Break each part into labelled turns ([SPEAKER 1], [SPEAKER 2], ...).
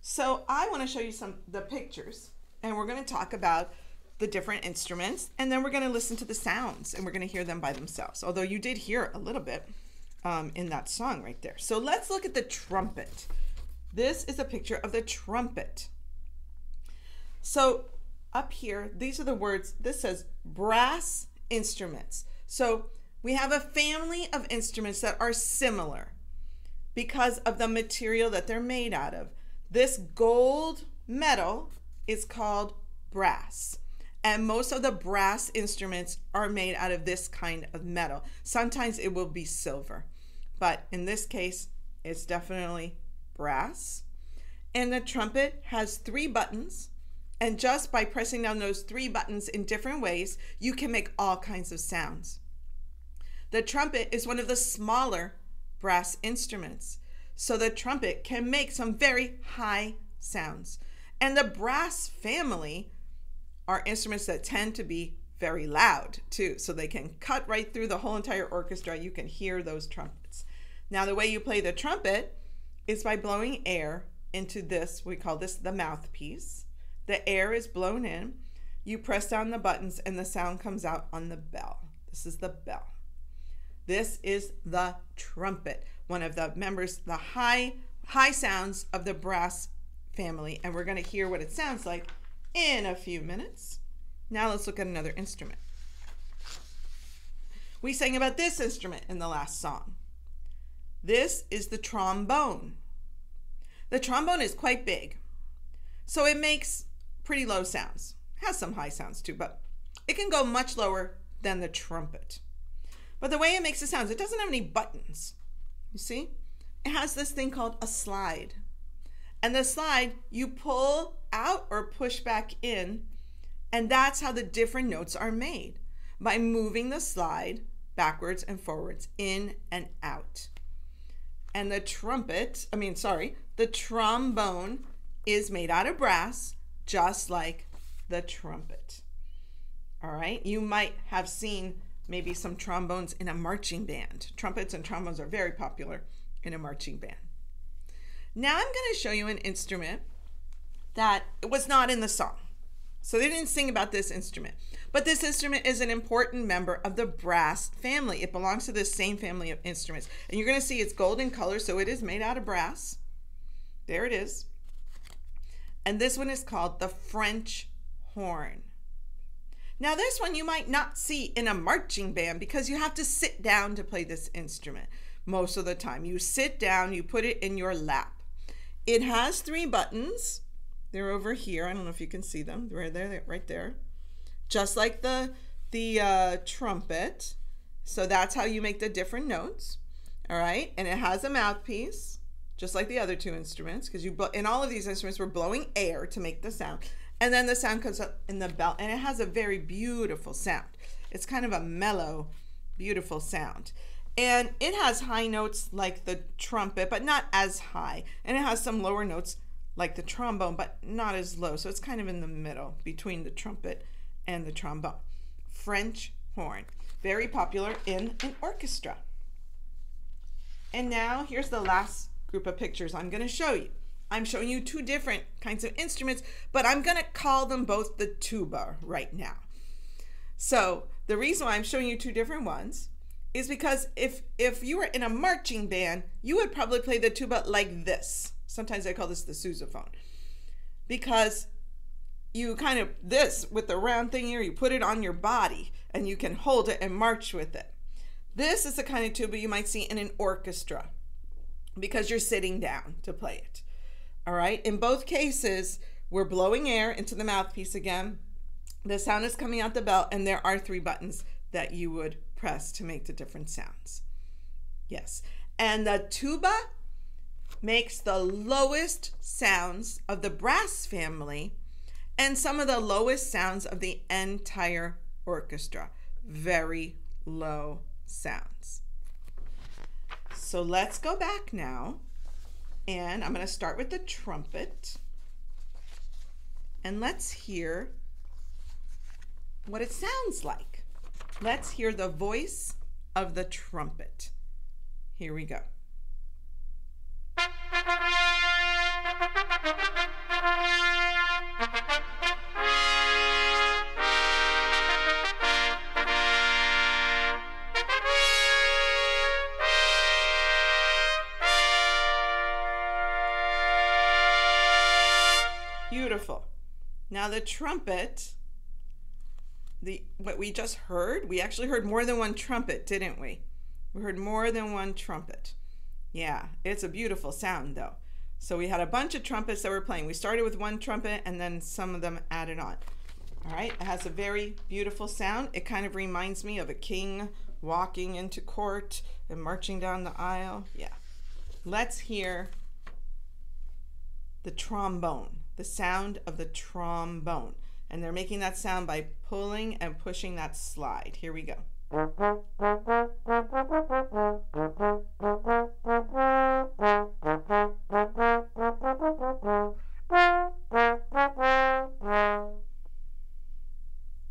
[SPEAKER 1] So I want to show you some the pictures and we're going to talk about the different instruments and then we're going to listen to the sounds and we're going to hear them by themselves. Although you did hear a little bit um, in that song right there. So let's look at the trumpet. This is a picture of the trumpet. So up here, these are the words. This says brass instruments. So we have a family of instruments that are similar because of the material that they're made out of. This gold metal is called brass. And most of the brass instruments are made out of this kind of metal. Sometimes it will be silver, but in this case, it's definitely brass. And the trumpet has three buttons. And just by pressing down those three buttons in different ways, you can make all kinds of sounds. The trumpet is one of the smaller brass instruments. So the trumpet can make some very high sounds. And the brass family are instruments that tend to be very loud too. So they can cut right through the whole entire orchestra. You can hear those trumpets. Now, the way you play the trumpet is by blowing air into this. We call this the mouthpiece. The air is blown in. You press down the buttons and the sound comes out on the bell. This is the bell. This is the trumpet, one of the members, the high high sounds of the brass family, and we're going to hear what it sounds like in a few minutes. Now let's look at another instrument. We sang about this instrument in the last song. This is the trombone. The trombone is quite big, so it makes pretty low sounds. Has some high sounds too, but it can go much lower than the trumpet. But the way it makes the sounds, it doesn't have any buttons. You see? It has this thing called a slide. And the slide, you pull out or push back in, and that's how the different notes are made by moving the slide backwards and forwards, in and out. And the trumpet, I mean, sorry, the trombone is made out of brass, just like the trumpet. All right, you might have seen maybe some trombones in a marching band. Trumpets and trombones are very popular in a marching band. Now I'm going to show you an instrument that was not in the song. So they didn't sing about this instrument. But this instrument is an important member of the brass family. It belongs to the same family of instruments. And you're going to see it's golden color, so it is made out of brass. There it is. And this one is called the French horn. Now, this one you might not see in a marching band because you have to sit down to play this instrument most of the time. You sit down, you put it in your lap. It has three buttons. They're over here. I don't know if you can see them. They're there, right there. Just like the the uh, trumpet. So that's how you make the different notes. All right, and it has a mouthpiece, just like the other two instruments, because you in all of these instruments we're blowing air to make the sound, and then the sound comes up in the bell, and it has a very beautiful sound. It's kind of a mellow, beautiful sound. And it has high notes like the trumpet, but not as high. And it has some lower notes like the trombone, but not as low. So it's kind of in the middle between the trumpet and the trombone. French horn, very popular in an orchestra. And now here's the last group of pictures I'm going to show you. I'm showing you two different kinds of instruments, but I'm going to call them both the tuba right now. So the reason why I'm showing you two different ones is because if if you were in a marching band, you would probably play the tuba like this. Sometimes I call this the sousaphone. Because you kind of this with the round thing here, you put it on your body and you can hold it and march with it. This is the kind of tuba you might see in an orchestra because you're sitting down to play it. All right? In both cases, we're blowing air into the mouthpiece again. The sound is coming out the bell and there are three buttons that you would press to make the different sounds. Yes. And the tuba makes the lowest sounds of the brass family and some of the lowest sounds of the entire orchestra. Very low sounds. So let's go back now. And I'm going to start with the trumpet. And let's hear what it sounds like. Let's hear the voice of the trumpet. Here we go. Now the trumpet, the what we just heard, we actually heard more than one trumpet, didn't we? We heard more than one trumpet. Yeah, it's a beautiful sound though. So we had a bunch of trumpets that were playing. We started with one trumpet and then some of them added on. All right, it has a very beautiful sound. It kind of reminds me of a king walking into court and marching down the aisle. Yeah. Let's hear the trombone, the sound of the trombone. And they're making that sound by pulling and pushing that slide. Here we go.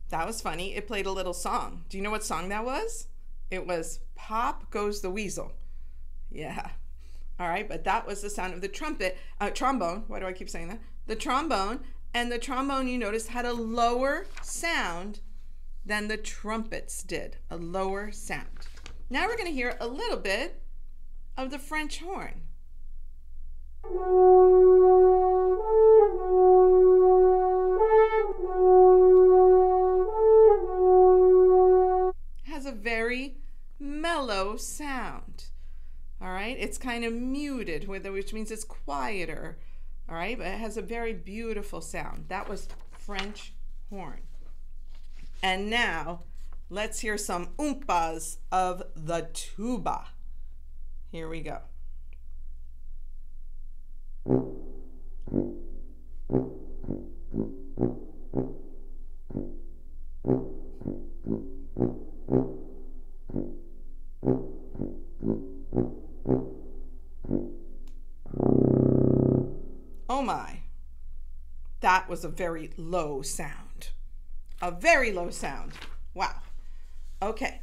[SPEAKER 1] That was funny. It played a little song. Do you know what song that was? It was Pop Goes the Weasel. Yeah. All right, but that was the sound of the trumpet, uh, trombone. Why do I keep saying that? The trombone. And the trombone, you notice, had a lower sound than the trumpets did, a lower sound. Now we're going to hear a little bit of the French horn. Has a very mellow sound. All right, it's kind of muted, which means it's quieter. All right, but it has a very beautiful sound. That was French horn. And now let's hear some oompas of the tuba. Here we go. Oh my, that was a very low sound. A very low sound. Wow. Okay,